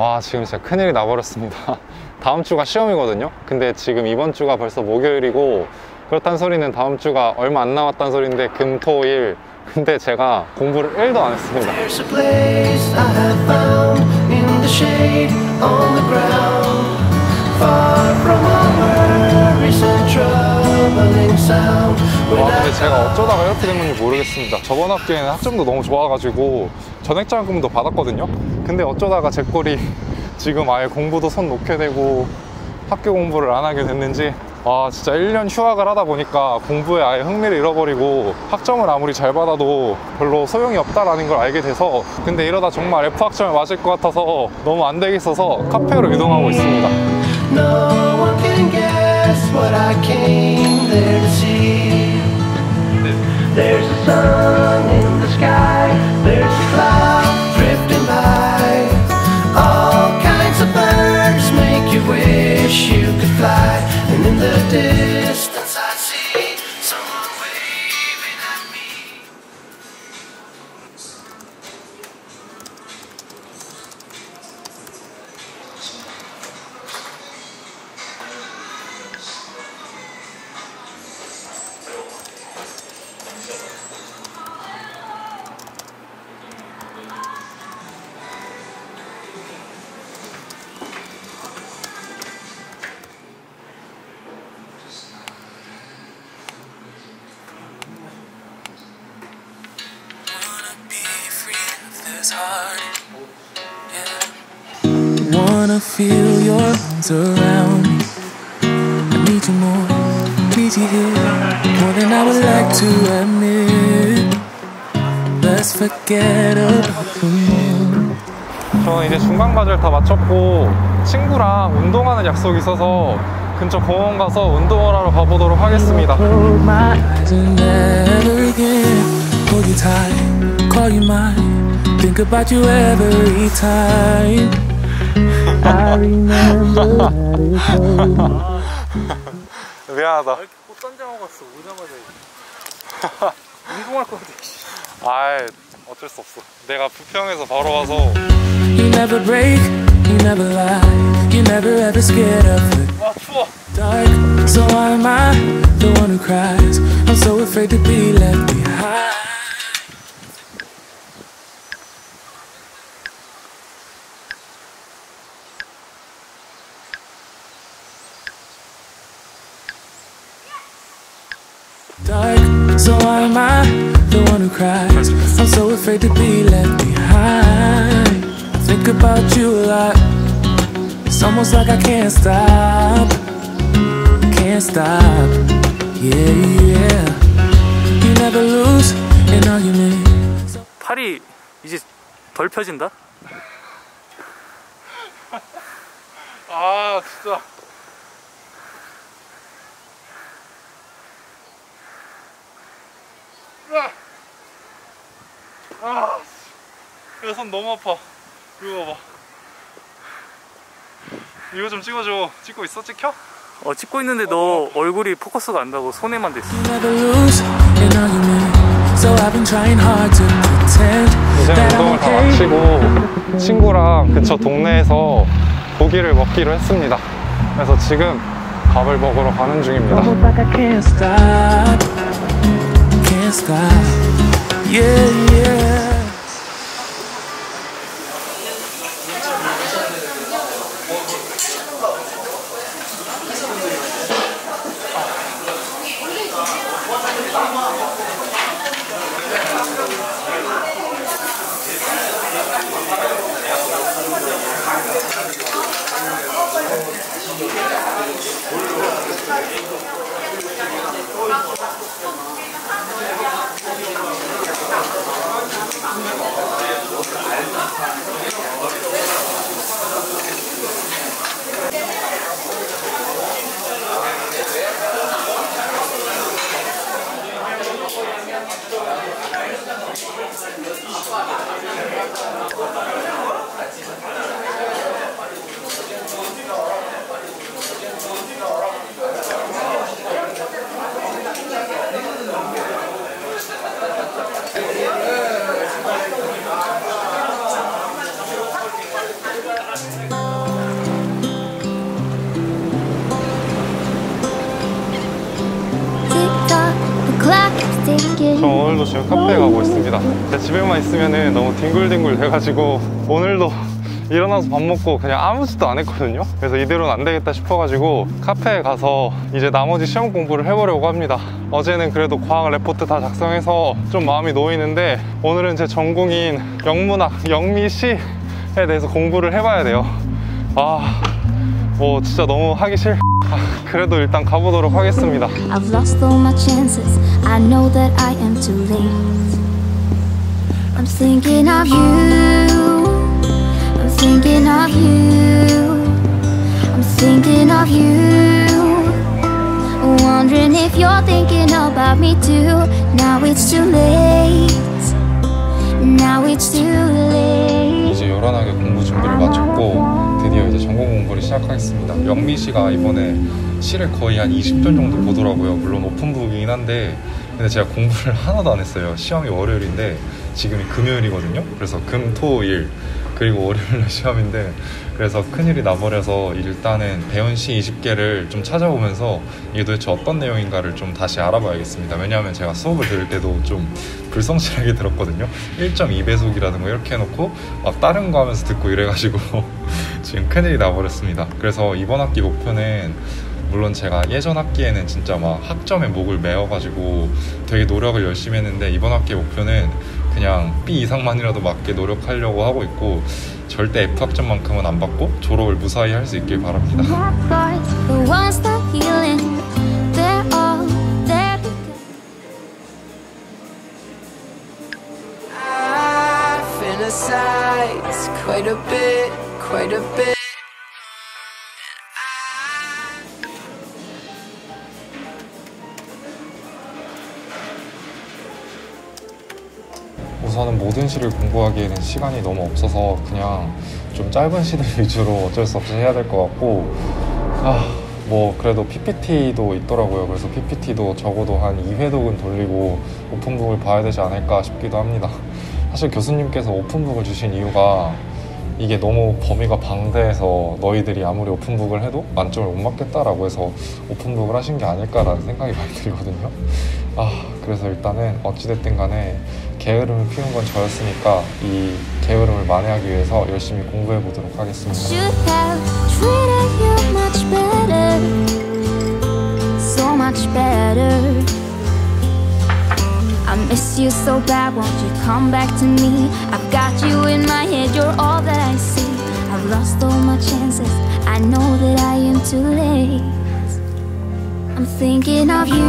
와 지금 진짜 큰일이 나버렸습니다. 다음 주가 시험이거든요? 근데 지금 이번 주가 벌써 목요일이고 그렇단 소리는 다음 주가 얼마 안 남았다는 소리인데 금, 토, 일. 근데 제가 공부를 1도 안 했습니다. 와 근데 제가 어쩌다가 이렇게 된 건지 모르겠습니다. 저번 학기에는 학점도 너무 좋아가지고 전액장학금도 받았거든요. 근데 어쩌다가 제 꼴이 지금 아예 공부도 손 놓게 되고 학교 공부를 안 하게 됐는지 아 진짜 1년 휴학을 하다 보니까 공부에 아예 흥미를 잃어버리고 학점을 아무리 잘 받아도 별로 소용이 없다라는 걸 알게 돼서 근데 이러다 정말 F 학점을 맞을 것 같아서 너무 안 되겠어서 카페로 이동하고 있습니다. No one can guess what I came there to see. There's a sun in the sky, there's a cloud drifting by. All kinds of birds make you wish you could fly. And in the distance, Wanna feel your arms around me. I need you more, need you here, more than I would like to admit. Let's forget about the moon. 저는 이제 중간 과제를 다 마쳤고 친구랑 운동하는 약속이 있어서 근처 공원 가서 운동을 하러 가보도록 하겠습니다 call you mine, think about you every time. 미안하다 꽃단장 하고 갔어 오자마자 운동할 것 같아 아이 어쩔 수 없어 내가 부평에서 바로 와서 You never break, you never lie, you never ever scared of the 와 추워 dark. So why am I the one who cries? I'm so afraid to be left behind. Dark, so why am I the one who cries? I'm so afraid to be left behind. I think about you a lot. It's almost like I can't stop. Can't stop. Yeah, yeah. You never lose an argument. 팔이 이제 덜 펴진다? 아 진짜 아 야 손 너무 아파. 이거 봐봐. 이거 좀 찍어줘. 찍고 있어? 찍혀? 어 찍고 있는데 너 얼굴이 포커스가 안 나고 손에만 이제 that I'm 운동을 다. 마치고 친구랑 근처 동네에서 고기를 먹기로 했습니다. 그래서 지금 밥을 먹으러 가는 중입니다 morning sky Yeah, yeah 오늘도 지금 카페에 가고 있습니다. 제 집에만 있으면 너무 뒹굴뒹굴 돼가지고 오늘도 일어나서 밥 먹고 그냥 아무 짓도 안 했거든요. 그래서 이대로는 안 되겠다 싶어가지고 카페에 가서 이제 나머지 시험 공부를 해보려고 합니다. 어제는 그래도 과학 레포트 다 작성해서 좀 마음이 놓이는데 오늘은 제 전공인 영문학, 영미시에 대해서 공부를 해봐야 돼요. 아, 뭐 진짜 너무 하기 싫. 아, 그래도 일단 가보도록 하겠습니다. I've lost all my chances. I know that I am too late. I'm thinking of you. I'm thinking of you. I'm thinking of you. Wondering if you're thinking about me too. Now it's too late. Now it's too late. 시작하겠습니다. 영미 씨가 이번에 시를 거의 한 20편 정도 보더라고요. 물론 오픈북이긴 한데 근데 제가 공부를 하나도 안 했어요. 시험이 월요일인데 지금이 금요일이거든요. 그래서 금, 토, 일 그리고 월요일 날 시험인데 그래서 큰일이 나버려서 일단은 배운 시 20개를 좀 찾아보면서 이게 도대체 어떤 내용인가를 좀 다시 알아봐야겠습니다. 왜냐하면 제가 수업을 들을 때도 좀 불성실하게 들었거든요. 1.2배속이라든가 이렇게 해놓고 막 다른 거 하면서 듣고 이래가지고 지금 큰일이 나버렸습니다. 그래서 이번 학기 목표는 물론 제가 예전 학기에는 진짜 막 학점에 목을 메어가지고 되게 노력을 열심히 했는데 이번 학기 목표는 그냥 B 이상만이라도 맞게 노력하려고 하고 있고 절대 F 학점만큼은 안 받고 졸업을 무사히 할 수 있길 바랍니다. Quite a bit. 우선은 모든 시를 공부하기에는 시간이 너무 없어서 그냥 좀 짧은 시들 위주로 어쩔 수 없이 해야 될 것 같고 아, 뭐 그래도 PPT도 있더라고요. 그래서 PPT도 적어도 한 2회독은 돌리고 오픈북을 봐야 되지 않을까 싶기도 합니다. 사실 교수님께서 오픈북을 주신 이유가 이게 너무 범위가 방대해서 너희들이 아무리 오픈북을 해도 만점을 못 맞겠다라고 해서 오픈북을 하신 게 아닐까라는 생각이 많이 들거든요. 아, 그래서 일단은 어찌됐든 간에 게으름을 피운 건 저였으니까 이 게으름을 만회하기 위해서 열심히 공부해 보도록 하겠습니다. I miss you so bad, won't you come back to me? I've got you in my head, you're all that I see. I've lost all my chances, I know that I am too late. I'm thinking of you,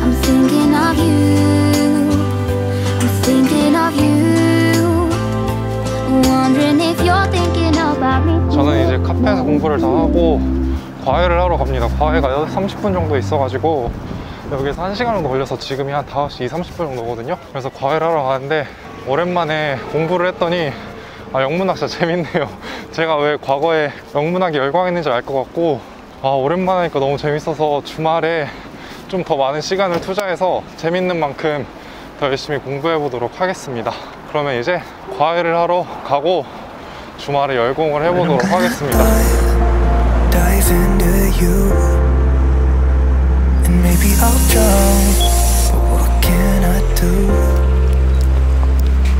I'm thinking of you, I'm thinking of you. Wondering if you're thinking about me. 저는 이제 카페에서 공부를 다 하고 과외를 하러 갑니다. 과외가 30분 정도 있어가지고 여기서 1시간 정도 걸려서 지금이 한 5시 30분 정도거든요. 그래서 과외를 하러 가는데 오랜만에 공부를 했더니 아, 영문학 진짜 재밌네요. 제가 왜 과거에 영문학에 열광했는지 알 것 같고 아, 오랜만에 하니까 너무 재밌어서 주말에 좀 더 많은 시간을 투자해서 재밌는 만큼 더 열심히 공부해 보도록 하겠습니다. 그러면 이제 과외를 하러 가고 주말에 열공을 해보도록 하겠습니다. maybe I'll drown. But what can I do?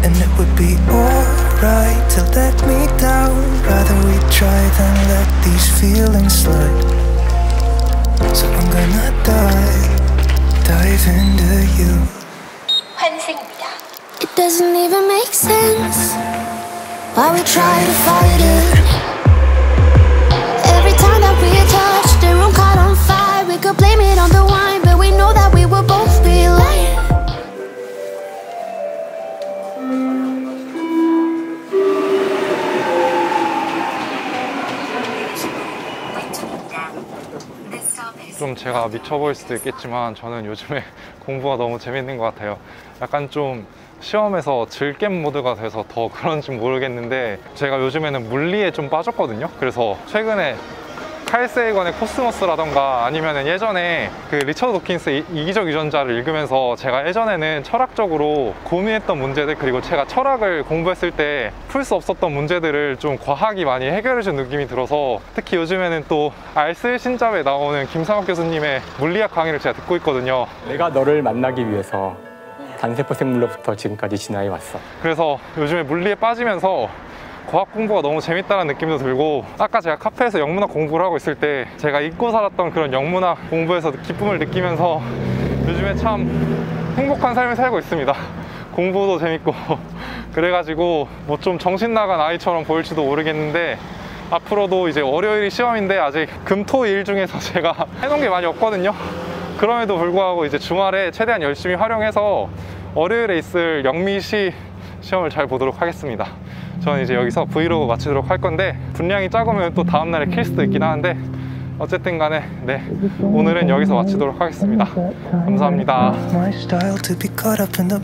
And it would be alright to let me down. Rather we try than let these feelings slide. So I'm gonna dive, dive into you. 환생입니다. It doesn't even make sense why we try to fight it. Will both be lying. 좀 제가 미쳐 보일 수도 있겠지만 저는 요즘에 공부가 너무 재밌는 것 같아요. 약간 좀 시험에서 즐겜 모드가 돼서 더 그런지 모르겠는데 제가 요즘에는 물리에 좀 빠졌거든요. 그래서 최근에 칼 세이건의 코스모스라던가 아니면은 예전에 그 리처드 도킨스의 이- 이기적 유전자를 읽으면서 제가 예전에는 철학적으로 고민했던 문제들 그리고 제가 철학을 공부했을 때 풀 수 없었던 문제들을 좀 과학이 많이 해결해준 느낌이 들어서 특히 요즘에는 또 알쓸 신잡에 나오는 김상욱 교수님의 물리학 강의를 제가 듣고 있거든요. 내가 너를 만나기 위해서 단세포 생물로부터 지금까지 진화해 왔어. 그래서 요즘에 물리에 빠지면서 과학 공부가 너무 재밌다는 느낌도 들고 아까 제가 카페에서 영문학 공부를 하고 있을 때 제가 잊고 살았던 그런 영문학 공부에서 기쁨을 느끼면서 요즘에 참 행복한 삶을 살고 있습니다. 공부도 재밌고 그래가지고 뭐 좀 정신 나간 아이처럼 보일지도 모르겠는데 앞으로도 이제 월요일이 시험인데 아직 금토일 중에서 제가 해놓은 게 많이 없거든요. 그럼에도 불구하고 이제 주말에 최대한 열심히 활용해서 월요일에 있을 영미시 시험을 잘 보도록 하겠습니다. 저는 이제 여기서 브이로그 마치도록 할 건데 분량이 작으면 또 다음날에 킬 수도 있긴 하는데 어쨌든 간에 네 오늘은 여기서 마치도록 하겠습니다. 감사합니다. Style to be caught up in the